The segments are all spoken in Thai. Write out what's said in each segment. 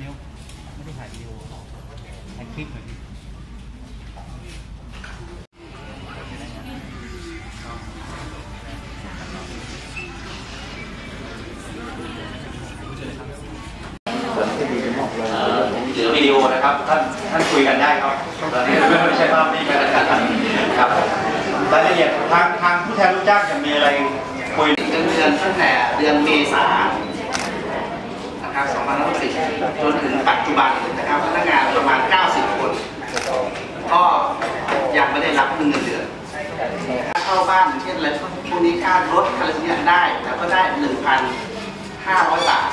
ถ่ายวิดีโอถ่ายคลิปหน่อยดิเอ่อผมถือวิดีโอนะครับท่านท่านคุยกันได้ครับตอนนี้ไม่ใช่ภาพนิ่งกันนะครับครับรายละเอียดทางทางผู้แทนลูกจ้างจะมีอะไรคุยเดือนเดือนตั้งแต่เดือนเมษานะครับ2560 จนถึงปัจจุบันนะครับพนักงานประมาณ 90 คน ก็ยังไม่ได้รับเงินเดือนค่าเข้าบ้านเช่นอะไรพวกนี้ค่ารถอะไรพวกนี้ได้แต่ก็ได้ 1,500 บาท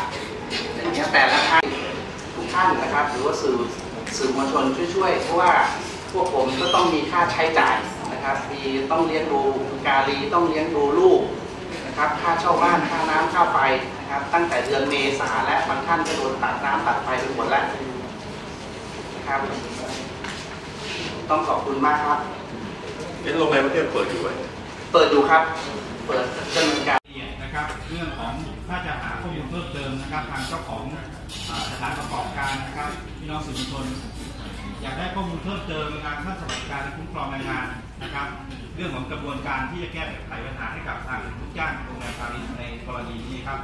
อย่างเงี้ยแต่ละท่านทุกท่านนะครับ หรือว่าสื่อสื่อมวลชนช่วยๆเพราะว่าพวกผมก็ต้องมีค่าใช้จ่ายนะครับมีต้องเลี้ยงดูกาลีต้องเลี้ยงดูลูกนะครับค่าเช่าบ้านค่าน้ำค่าไฟ ตั้งแต่เดือนเมษาและบางท่านก็โดนตัดน้ำตัดไฟไปหมดแล้วนะครับ ต้องขอบคุณมากครับเอ๊ะโรงแรมประเทศเปิดอยู่ไหมเปิดดูครับ เปิดดำเนินการละเอียดนะครับ เรื่องของถ้าจะหาข้อมูลเพิ่มเติมนะครับ ทางเจ้าของอ่าสถานประกอบการนะครับพี่น้องสื่อมวลชน เพิ่มเติมงานค่าสวัสดิการและคุ้มครองแรงงานนะครับ เรื่องของกระบวนการที่จะแก้ไขปัญหาให้กับทางลูกจ้างโรงแรมพาณิชย์ในกรณีนี้ครับ